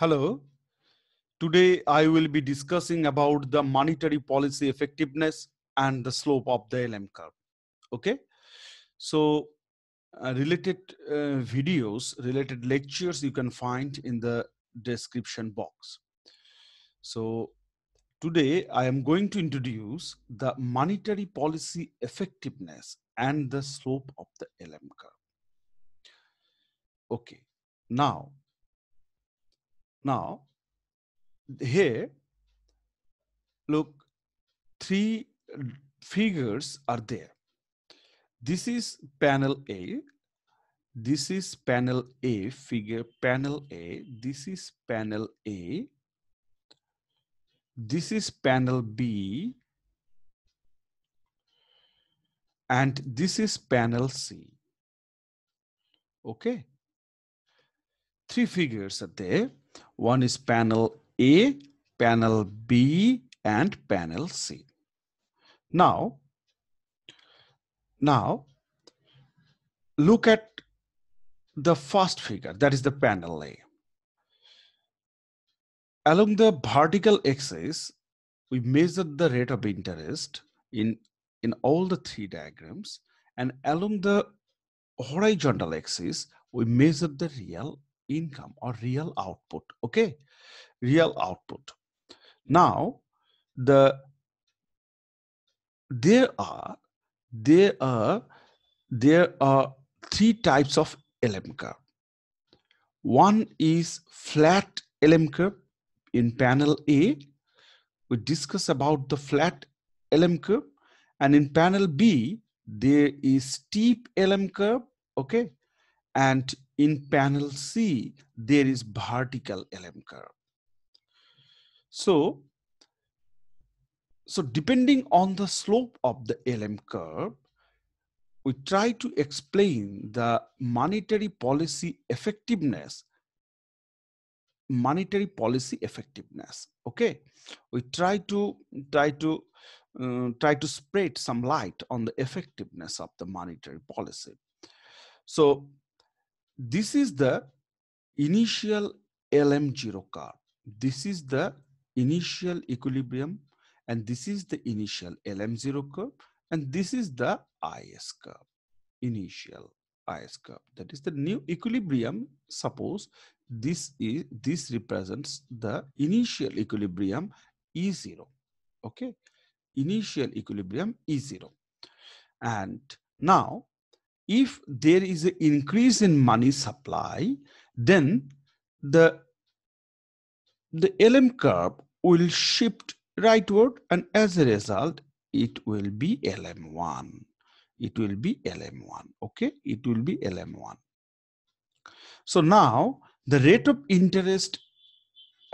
Hello. Today I will be discussing about the monetary policy effectiveness and the slope of the LM curve. Okay. So uh, related uh, videos, related lectures you can find in the description box. So today I am going to introduce the monetary policy effectiveness and the slope of the LM curve. Okay. Now, now here, look, three figures are there. This is panel A. This is panel A, figure panel A. This is panel A. This is panel B. And this is panel C. Okay. Three figures are there. One is panel A, panel B, and panel C. Now, now look at the first figure, that is the panel A. Along the vertical axis, we measured the rate of interest in, in all the three diagrams. And along the horizontal axis, we measured the real income or real output. Okay, real output. Now, the there are there are there are three types of LM curve. One is flat LM curve in panel A. We discuss about the flat LM curve, and in panel B there is steep LM curve. Okay, and in panel C there is vertical LM curve. So so depending on the slope of the LM curve, we try to explain the monetary policy effectiveness monetary policy effectiveness okay we try to try to uh, try to spread some light on the effectiveness of the monetary policy so this is the initial lm0 curve this is the initial equilibrium and this is the initial LM0 curve, and this is the IS curve, initial IS curve. That is the new equilibrium. Suppose this is this represents the initial equilibrium E0. Okay, initial equilibrium E0. And now, if there is an increase in money supply, then the the LM curve will shift rightward and as a result it will be lm1 it will be lm1 okay? It will be lm1 so now the rate of interest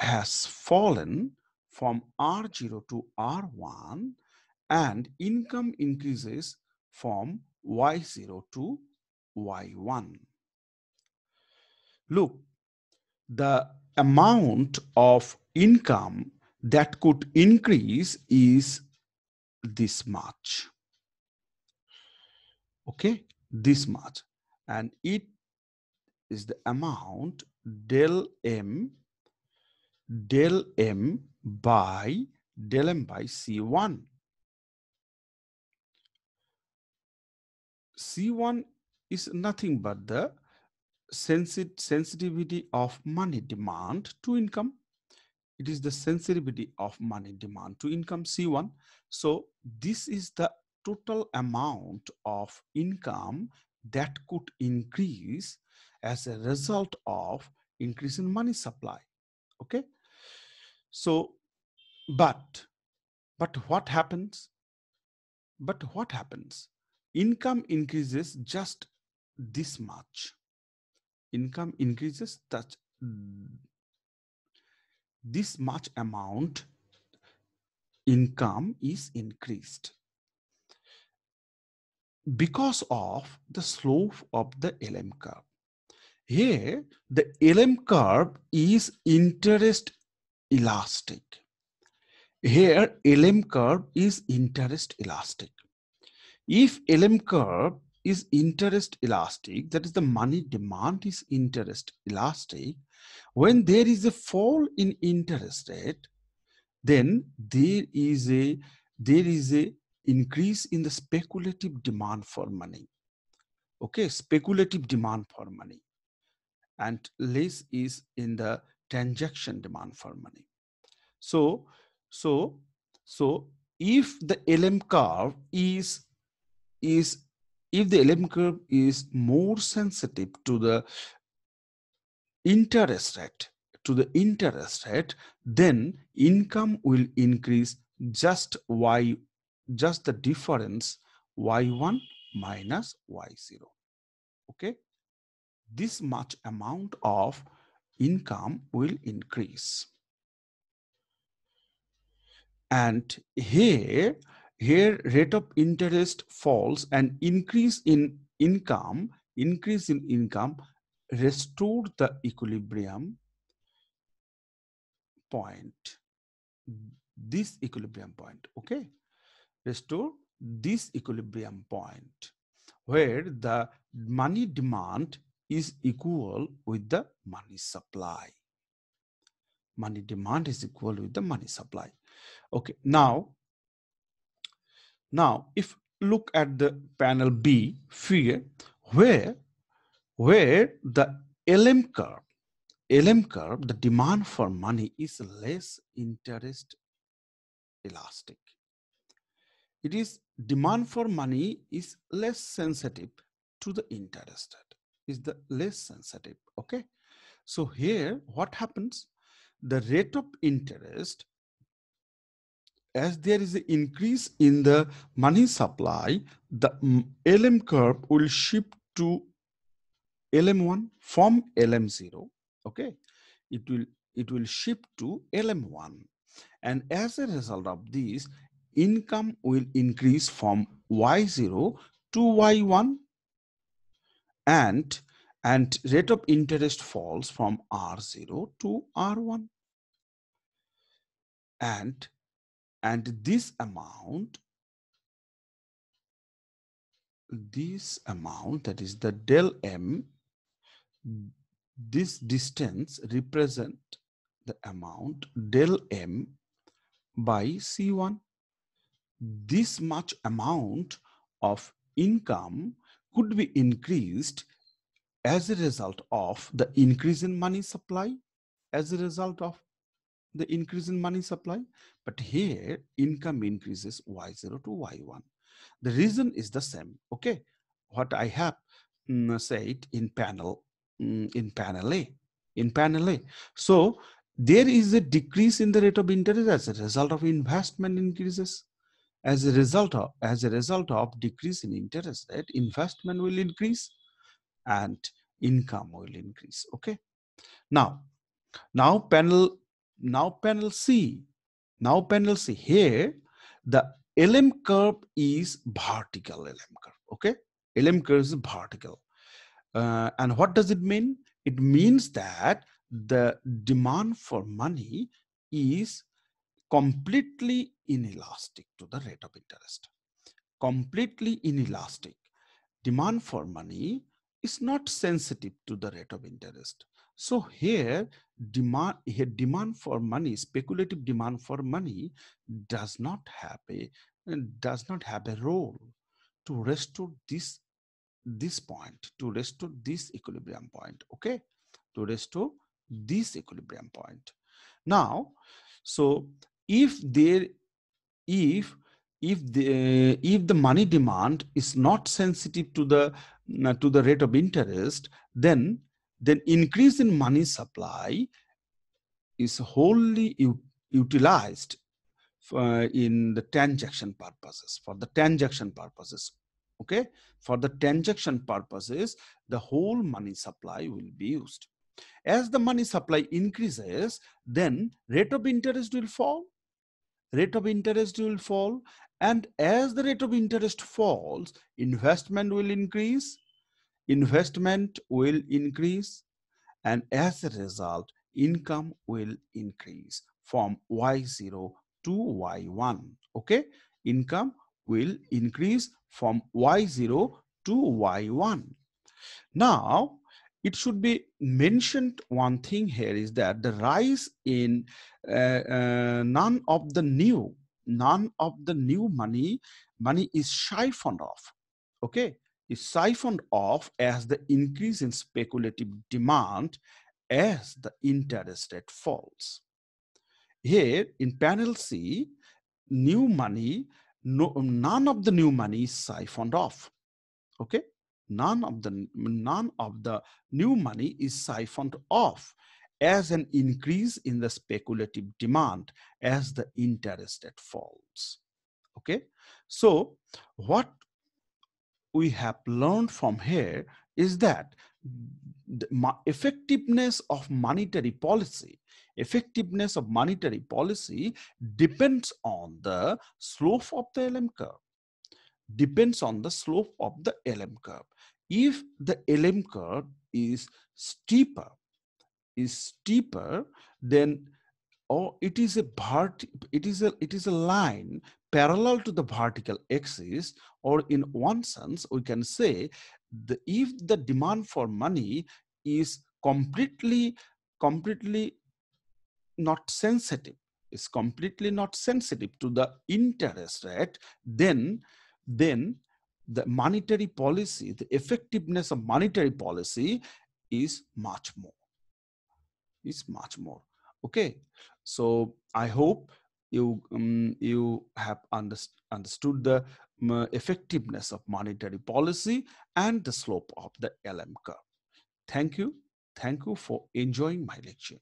has fallen from r0 to r1 and income increases from y0 to y1 look the amount of income that could increase is this much. Okay, this much. And it is the amount del M del M by del M by C1. C1 is nothing but the sensit sensitivity of money demand to income it is the sensitivity of money demand to income C1. So this is the total amount of income that could increase as a result of increase in money supply. Okay. So, but, but what happens? But what happens? Income increases just this much. Income increases that this much amount income is increased because of the slope of the LM curve. Here, the LM curve is interest elastic. Here, LM curve is interest elastic. If LM curve is interest elastic, that is the money demand is interest elastic, when there is a fall in interest rate then there is a there is a increase in the speculative demand for money. Okay speculative demand for money. And less is in the transaction demand for money. So so so if the lm curve is is if the lm curve is more sensitive to the interest rate to the interest rate then income will increase just y just the difference y1 minus y0 okay? This much amount of income will increase. And here here rate of interest falls and increase in income increase in income restored the equilibrium point. This equilibrium point okay? Restore this equilibrium point where the money demand is equal with the money supply. Money demand is equal with the money supply. Okay now now if look at the panel b figure where where the lm curve lm curve the demand for money is less interest elastic. It is demand for money is less sensitive to the interest rate is the less sensitive okay? So here what happens? The rate of interest as there is an increase in the money supply the lm curve will shift to lm1 from lm0 okay? It will it will shift to lm1 and as a result of this income will increase from y0 to y1 and and rate of interest falls from r0 to r1 and and this amount this amount that is the del m this distance represent the amount del m by c1 this much amount of income could be increased as a result of the increase in money supply as a result of the increase in money supply but here income increases y0 to y1 the reason is the same okay? What i have mm, said in panel mm, in panel a in panel a. So there is a decrease in the rate of interest as a result of investment increases. As a result of as a result of decrease in interest rate investment will increase and income will increase okay? Now now panel now panel c now panel c here the lm curve is vertical lm curve okay lm curve is vertical uh, and what does it mean it means that the demand for money is completely inelastic to the rate of interest. Completely inelastic. Demand for money is not sensitive to the rate of interest. So here, demand, here demand for money, speculative demand for money does not have a does not have a role to restore this this point, to restore this equilibrium point. Okay, to restore this equilibrium point. Now, so if there if if the if the money demand is not sensitive to the to the rate of interest then then increase in money supply is wholly utilized for, uh, in the transaction purposes for the transaction purposes okay? For the transaction purposes the whole money supply will be used. As the money supply increases then rate of interest will fall rate of interest will fall and as the rate of interest falls investment will increase investment will increase and as a result income will increase from y0 to y1 okay? Income will increase from y0 to y1 now it should be mentioned one thing here is that the rise in uh, uh, none of the new none of the new money money is siphoned off okay is siphoned off as the increase in speculative demand as the interest rate falls. Here in panel c new money no none of the new money is siphoned off okay? None of the none of the new money is siphoned off as an increase in the speculative demand as the interest rate falls okay? So what we have learned from here is that the effectiveness of monetary policy effectiveness of monetary policy depends on the slope of the LM curve depends on the slope of the LM curve. If the LM curve is steeper, is steeper, then or it is a part it is a it is a line parallel to the vertical axis or in one sense we can say the if the demand for money is completely completely not sensitive is completely not sensitive to the interest rate then then the monetary policy, the effectiveness of monetary policy is much more. Is much more. Okay. So I hope you um, you have underst understood the um, effectiveness of monetary policy and the slope of the LM curve. Thank you. Thank you for enjoying my lecture.